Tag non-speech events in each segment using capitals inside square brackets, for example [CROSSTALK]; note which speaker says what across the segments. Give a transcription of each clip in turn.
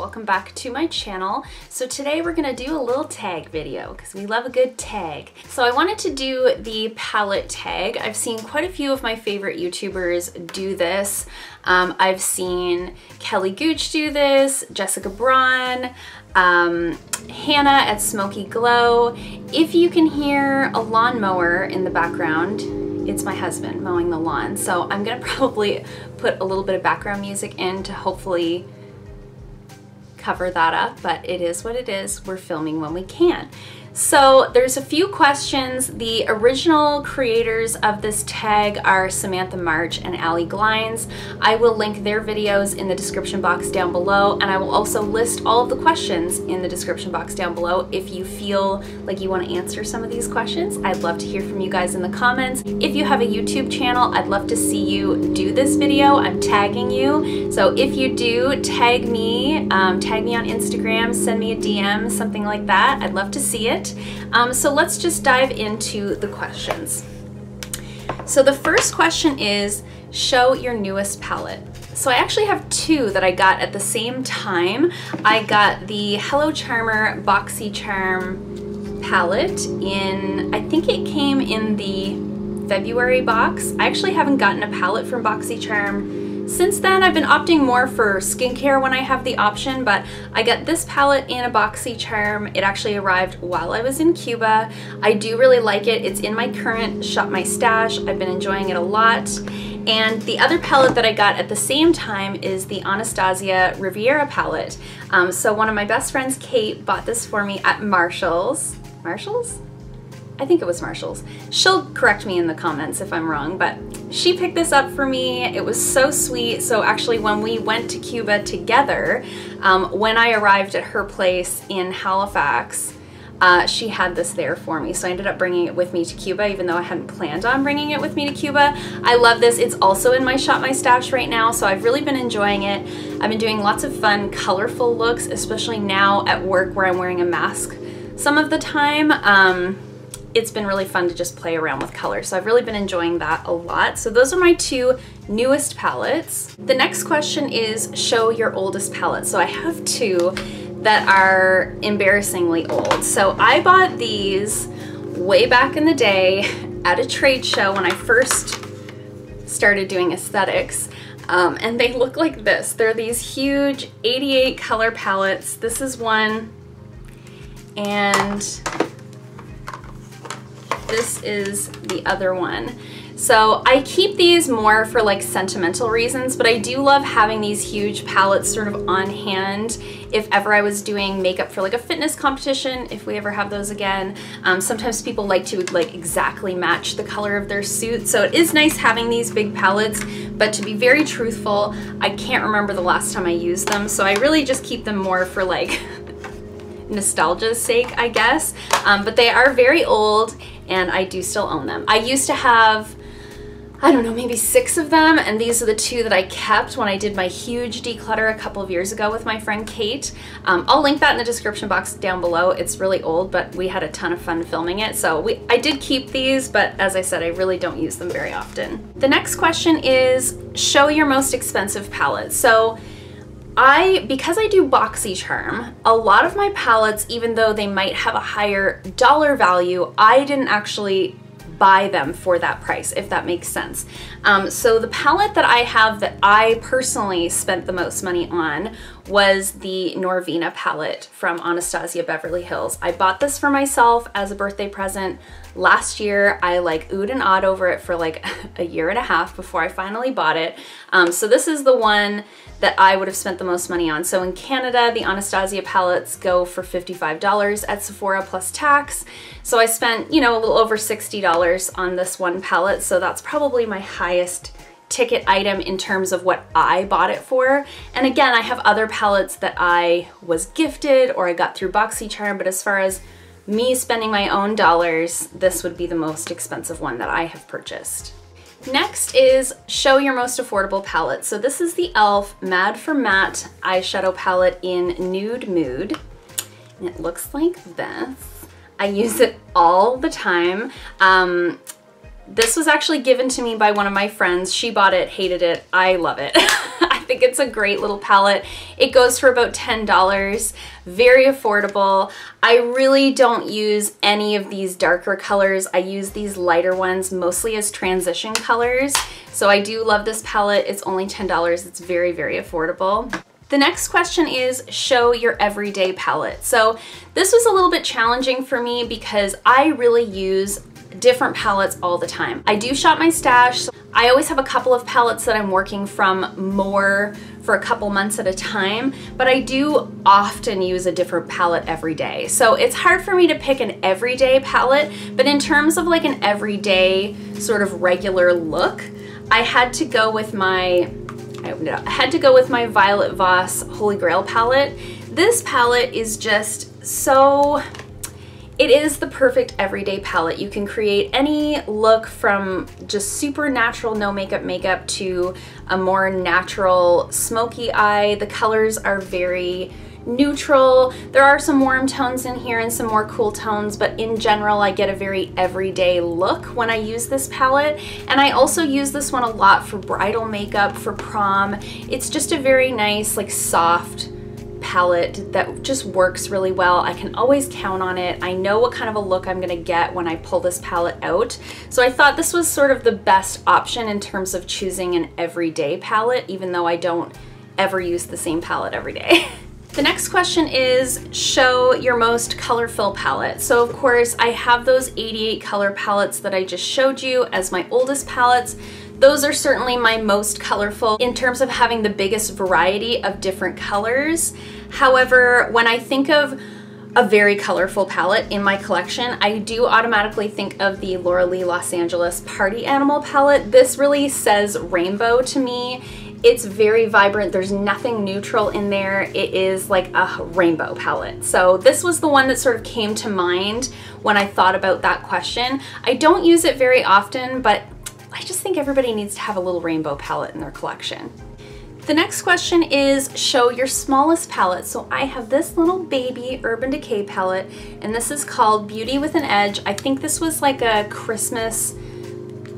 Speaker 1: welcome back to my channel. So today we're gonna do a little tag video because we love a good tag. So I wanted to do the palette tag. I've seen quite a few of my favorite YouTubers do this. Um, I've seen Kelly Gooch do this, Jessica Braun, um, Hannah at Smoky Glow. If you can hear a lawnmower in the background, it's my husband mowing the lawn. So I'm gonna [LAUGHS] probably put a little bit of background music in to hopefully cover that up, but it is what it is. We're filming when we can. So there's a few questions. The original creators of this tag are Samantha March and Allie Glines. I will link their videos in the description box down below and I will also list all of the questions in the description box down below if you feel like you want to answer some of these questions. I'd love to hear from you guys in the comments. If you have a YouTube channel, I'd love to see you do this video. I'm tagging you. So if you do, tag me, um, tag me on Instagram, send me a DM, something like that. I'd love to see it. Um, so let's just dive into the questions. So the first question is, show your newest palette. So I actually have two that I got at the same time. I got the Hello Charmer BoxyCharm palette in, I think it came in the February box. I actually haven't gotten a palette from BoxyCharm since then, I've been opting more for skincare when I have the option, but I got this palette in a BoxyCharm. It actually arrived while I was in Cuba. I do really like it. It's in my current Shop My Stash. I've been enjoying it a lot. And the other palette that I got at the same time is the Anastasia Riviera palette. Um, so one of my best friends, Kate, bought this for me at Marshall's. Marshall's? I think it was Marshall's. She'll correct me in the comments if I'm wrong, but she picked this up for me. It was so sweet. So actually when we went to Cuba together, um, when I arrived at her place in Halifax, uh, she had this there for me. So I ended up bringing it with me to Cuba, even though I hadn't planned on bringing it with me to Cuba. I love this. It's also in my Shop My Stash right now, so I've really been enjoying it. I've been doing lots of fun, colorful looks, especially now at work where I'm wearing a mask some of the time. Um, it's been really fun to just play around with color. So I've really been enjoying that a lot. So those are my two newest palettes. The next question is show your oldest palette. So I have two that are embarrassingly old. So I bought these way back in the day at a trade show when I first started doing aesthetics. Um, and they look like this. They're these huge 88 color palettes. This is one and this is the other one. So I keep these more for like sentimental reasons, but I do love having these huge palettes sort of on hand if ever I was doing makeup for like a fitness competition, if we ever have those again. Um, sometimes people like to like exactly match the color of their suit. So it is nice having these big palettes, but to be very truthful, I can't remember the last time I used them. So I really just keep them more for like [LAUGHS] nostalgia's sake, I guess. Um, but they are very old and I do still own them. I used to have I don't know, maybe six of them, and these are the two that I kept when I did my huge declutter a couple of years ago with my friend Kate. Um, I'll link that in the description box down below. It's really old, but we had a ton of fun filming it, so we, I did keep these, but as I said, I really don't use them very often. The next question is, show your most expensive palette. So I, because I do BoxyCharm, a lot of my palettes, even though they might have a higher dollar value, I didn't actually buy them for that price, if that makes sense. Um, so the palette that I have that I personally spent the most money on was the Norvina palette from Anastasia Beverly Hills. I bought this for myself as a birthday present last year. I like oohed and awed over it for like [LAUGHS] a year and a half before I finally bought it. Um, so this is the one that I would have spent the most money on. So in Canada, the Anastasia palettes go for $55 at Sephora plus tax. So I spent, you know, a little over $60 on this one palette. So that's probably my highest ticket item in terms of what I bought it for. And again, I have other palettes that I was gifted or I got through BoxyCharm, but as far as me spending my own dollars, this would be the most expensive one that I have purchased. Next is show your most affordable palette. So this is the e.l.f. Mad for Matte eyeshadow palette in Nude Mood. And it looks like this. I use it all the time. Um, this was actually given to me by one of my friends. She bought it, hated it. I love it. [LAUGHS] I think it's a great little palette. It goes for about $10, very affordable. I really don't use any of these darker colors. I use these lighter ones mostly as transition colors. So I do love this palette. It's only $10. It's very, very affordable. The next question is show your everyday palette. So this was a little bit challenging for me because I really use different palettes all the time. I do shop my stash. I always have a couple of palettes that I'm working from more for a couple months at a time, but I do often use a different palette every day. So it's hard for me to pick an everyday palette, but in terms of like an everyday sort of regular look, I had to go with my I had to go with my Violet Voss Holy Grail palette. This palette is just so it is the perfect everyday palette. You can create any look from just super natural no makeup makeup to a more natural smoky eye. The colors are very neutral. There are some warm tones in here and some more cool tones, but in general, I get a very everyday look when I use this palette. And I also use this one a lot for bridal makeup, for prom. It's just a very nice, like soft, palette that just works really well. I can always count on it. I know what kind of a look I'm gonna get when I pull this palette out. So I thought this was sort of the best option in terms of choosing an everyday palette, even though I don't ever use the same palette every day. [LAUGHS] The next question is show your most colorful palette. So of course I have those 88 color palettes that I just showed you as my oldest palettes. Those are certainly my most colorful in terms of having the biggest variety of different colors. However, when I think of a very colorful palette in my collection. I do automatically think of the Laura Lee Los Angeles Party Animal palette. This really says rainbow to me. It's very vibrant. There's nothing neutral in there. It is like a rainbow palette. So this was the one that sort of came to mind when I thought about that question. I don't use it very often, but I just think everybody needs to have a little rainbow palette in their collection. The next question is show your smallest palette. So I have this little baby Urban Decay palette and this is called Beauty with an Edge. I think this was like a Christmas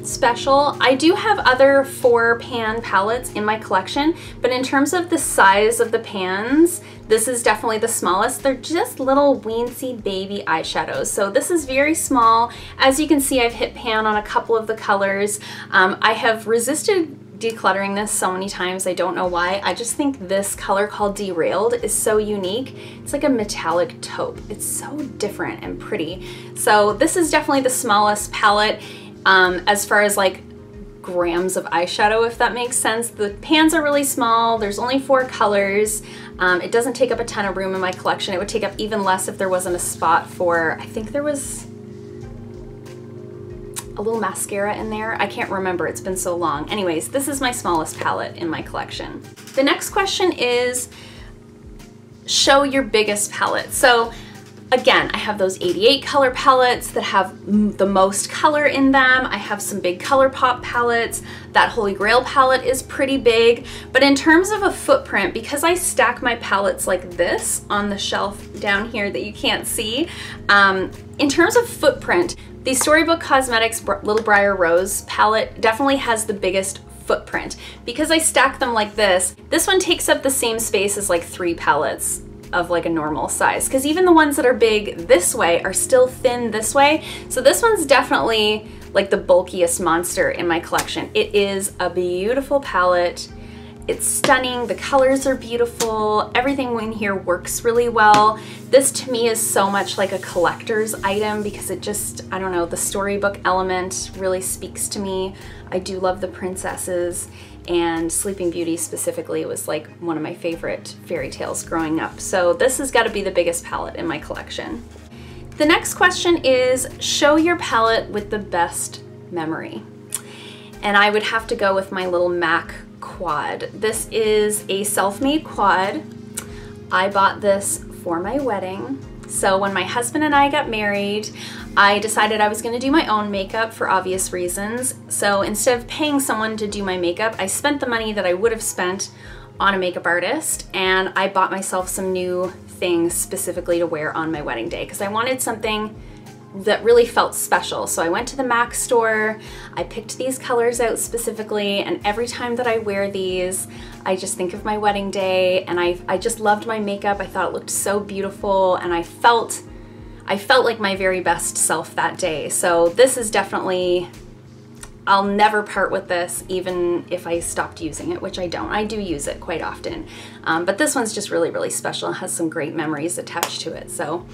Speaker 1: special. I do have other four pan palettes in my collection, but in terms of the size of the pans, this is definitely the smallest. They're just little weensy baby eyeshadows. So this is very small. As you can see, I've hit pan on a couple of the colors. Um, I have resisted decluttering this so many times. I don't know why. I just think this color called Derailed is so unique. It's like a metallic taupe. It's so different and pretty. So this is definitely the smallest palette um, as far as like grams of eyeshadow, if that makes sense. The pans are really small. There's only four colors. Um, it doesn't take up a ton of room in my collection. It would take up even less if there wasn't a spot for, I think there was little mascara in there. I can't remember, it's been so long. Anyways, this is my smallest palette in my collection. The next question is, show your biggest palette. So Again, I have those 88 color palettes that have the most color in them. I have some big ColourPop palettes. That Holy Grail palette is pretty big. But in terms of a footprint, because I stack my palettes like this on the shelf down here that you can't see, um, in terms of footprint, the Storybook Cosmetics Little Briar Rose palette definitely has the biggest footprint. Because I stack them like this, this one takes up the same space as like three palettes of like a normal size because even the ones that are big this way are still thin this way. So this one's definitely like the bulkiest monster in my collection. It is a beautiful palette. It's stunning, the colors are beautiful, everything in here works really well. This to me is so much like a collector's item because it just, I don't know, the storybook element really speaks to me. I do love the princesses and Sleeping Beauty specifically was like one of my favorite fairy tales growing up. So this has got to be the biggest palette in my collection. The next question is show your palette with the best memory. And I would have to go with my little MAC quad. This is a self-made quad. I bought this for my wedding. So when my husband and I got married, I decided I was going to do my own makeup for obvious reasons. So instead of paying someone to do my makeup, I spent the money that I would have spent on a makeup artist and I bought myself some new things specifically to wear on my wedding day because I wanted something that really felt special. So I went to the MAC store, I picked these colors out specifically, and every time that I wear these, I just think of my wedding day and I, I just loved my makeup. I thought it looked so beautiful and I felt I felt like my very best self that day. So this is definitely I'll never part with this even if I stopped using it, which I don't. I do use it quite often. Um, but this one's just really, really special. It has some great memories attached to it. So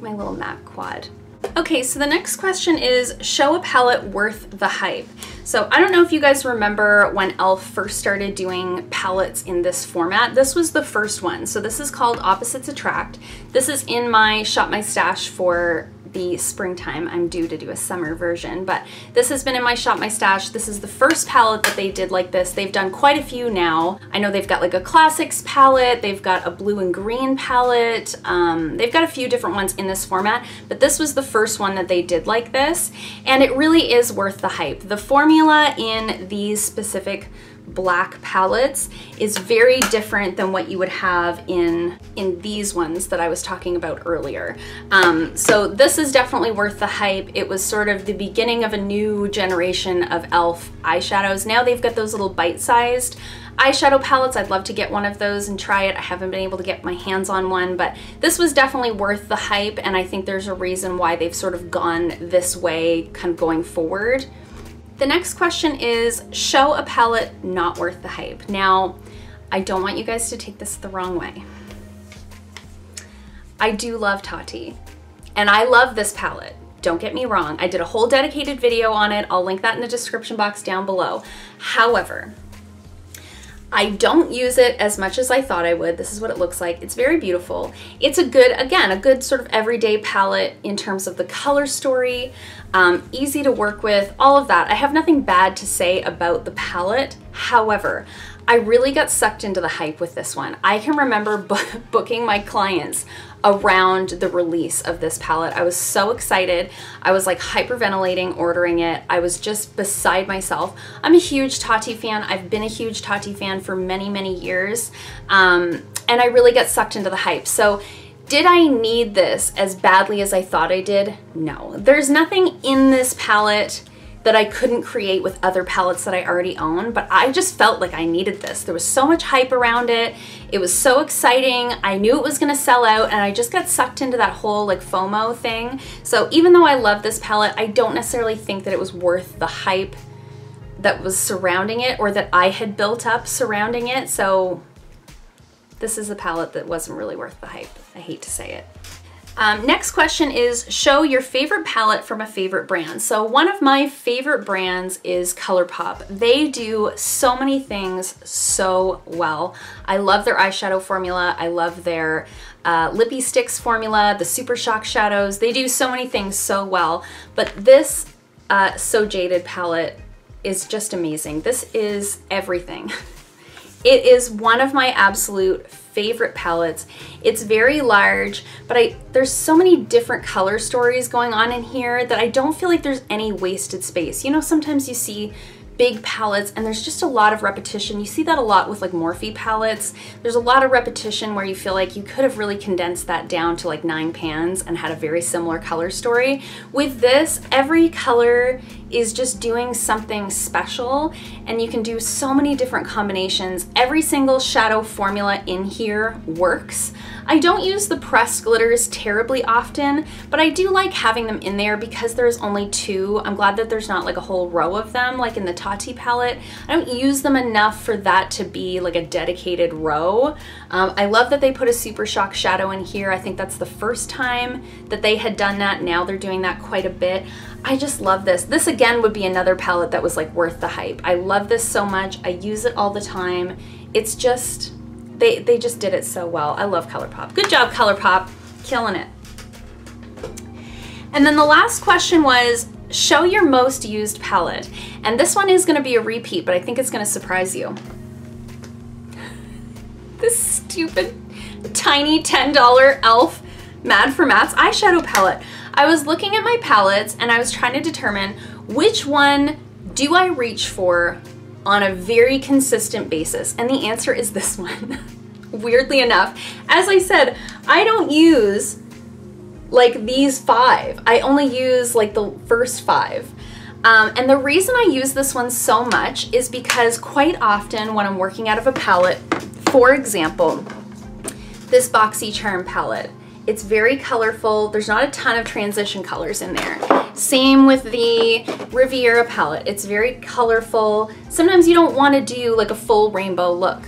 Speaker 1: my little MAC quad. Okay, so the next question is, show a palette worth the hype. So I don't know if you guys remember when e.l.f. first started doing palettes in this format. This was the first one. So this is called Opposites Attract. This is in my Shop My Stash for the springtime. I'm due to do a summer version, but this has been in my Shop My Stash. This is the first palette that they did like this. They've done quite a few now. I know they've got like a classics palette, they've got a blue and green palette, um, they've got a few different ones in this format, but this was the first one that they did like this, and it really is worth the hype. The formula in these specific black palettes is very different than what you would have in, in these ones that I was talking about earlier. Um, so this is definitely worth the hype. It was sort of the beginning of a new generation of e.l.f. eyeshadows. Now they've got those little bite-sized eyeshadow palettes. I'd love to get one of those and try it. I haven't been able to get my hands on one, but this was definitely worth the hype and I think there's a reason why they've sort of gone this way kind of going forward. The next question is, show a palette not worth the hype. Now, I don't want you guys to take this the wrong way. I do love Tati, and I love this palette. Don't get me wrong, I did a whole dedicated video on it. I'll link that in the description box down below. However, I don't use it as much as I thought I would. This is what it looks like. It's very beautiful. It's a good, again, a good sort of everyday palette in terms of the color story, um, easy to work with, all of that. I have nothing bad to say about the palette. However, I really got sucked into the hype with this one. I can remember [LAUGHS] booking my clients around the release of this palette. I was so excited. I was like hyperventilating ordering it. I was just beside myself. I'm a huge Tati fan. I've been a huge Tati fan for many, many years. Um, and I really get sucked into the hype. So did I need this as badly as I thought I did? No. There's nothing in this palette that I couldn't create with other palettes that I already own, but I just felt like I needed this. There was so much hype around it. It was so exciting. I knew it was gonna sell out and I just got sucked into that whole like FOMO thing. So even though I love this palette, I don't necessarily think that it was worth the hype that was surrounding it or that I had built up surrounding it. So this is a palette that wasn't really worth the hype. I hate to say it. Um, next question is show your favorite palette from a favorite brand. So one of my favorite brands is ColourPop. They do so many things so well. I love their eyeshadow formula. I love their uh, Lippie Stix formula, the Super Shock shadows. They do so many things so well. But this uh, So Jaded palette is just amazing. This is everything. [LAUGHS] It is one of my absolute favorite palettes. It's very large, but I there's so many different color stories going on in here that I don't feel like there's any wasted space. You know, sometimes you see big palettes and there's just a lot of repetition. You see that a lot with like Morphe palettes. There's a lot of repetition where you feel like you could have really condensed that down to like nine pans and had a very similar color story. With this, every color is just doing something special and you can do so many different combinations. Every single shadow formula in here works. I don't use the pressed glitters terribly often, but I do like having them in there because there's only two. I'm glad that there's not like a whole row of them like in the Tati palette. I don't use them enough for that to be like a dedicated row. Um, I love that they put a Super Shock shadow in here. I think that's the first time that they had done that. Now they're doing that quite a bit. I just love this. This again would be another palette that was like worth the hype. I love this so much. I use it all the time. It's just, they, they just did it so well. I love ColourPop. Good job, ColourPop. Killing it. And then the last question was, show your most used palette. And this one is gonna be a repeat, but I think it's gonna surprise you. [LAUGHS] this stupid, tiny $10 e.l.f. Mad for Mattes eyeshadow palette. I was looking at my palettes and I was trying to determine which one do I reach for on a very consistent basis? And the answer is this one. [LAUGHS] Weirdly enough, as I said, I don't use like these five. I only use like the first five. Um, and the reason I use this one so much is because quite often when I'm working out of a palette, for example, this BoxyCharm palette, it's very colorful. There's not a ton of transition colors in there. Same with the Riviera palette. It's very colorful. Sometimes you don't want to do like a full rainbow look.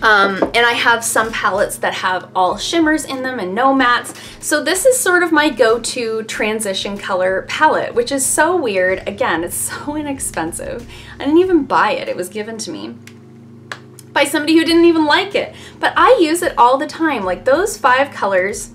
Speaker 1: Um, and I have some palettes that have all shimmers in them and no mattes. So this is sort of my go-to transition color palette, which is so weird. Again, it's [LAUGHS] so inexpensive. I didn't even buy it. It was given to me by somebody who didn't even like it. But I use it all the time. Like those five colors,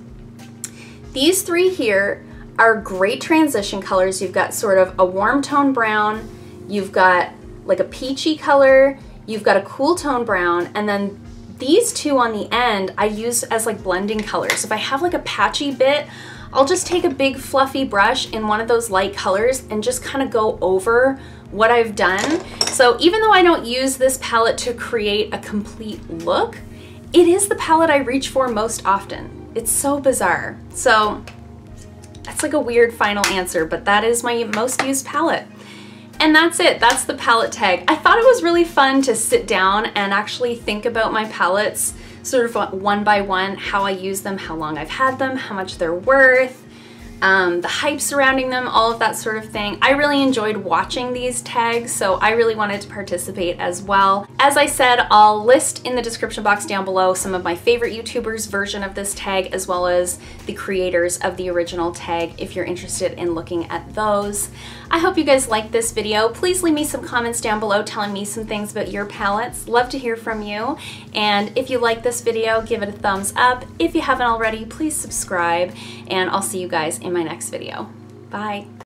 Speaker 1: these three here are great transition colors. You've got sort of a warm tone brown, you've got like a peachy color, You've got a cool tone brown, and then these two on the end I use as like blending colors. If I have like a patchy bit, I'll just take a big fluffy brush in one of those light colors and just kind of go over what I've done. So even though I don't use this palette to create a complete look, it is the palette I reach for most often. It's so bizarre. So that's like a weird final answer, but that is my most used palette. And that's it, that's the palette tag. I thought it was really fun to sit down and actually think about my palettes sort of one by one, how I use them, how long I've had them, how much they're worth, um, the hype surrounding them, all of that sort of thing. I really enjoyed watching these tags, so I really wanted to participate as well. As I said, I'll list in the description box down below some of my favorite YouTubers' version of this tag, as well as the creators of the original tag if you're interested in looking at those. I hope you guys liked this video. Please leave me some comments down below telling me some things about your palettes. Love to hear from you. And if you like this video, give it a thumbs up. If you haven't already, please subscribe, and I'll see you guys in my next video. Bye.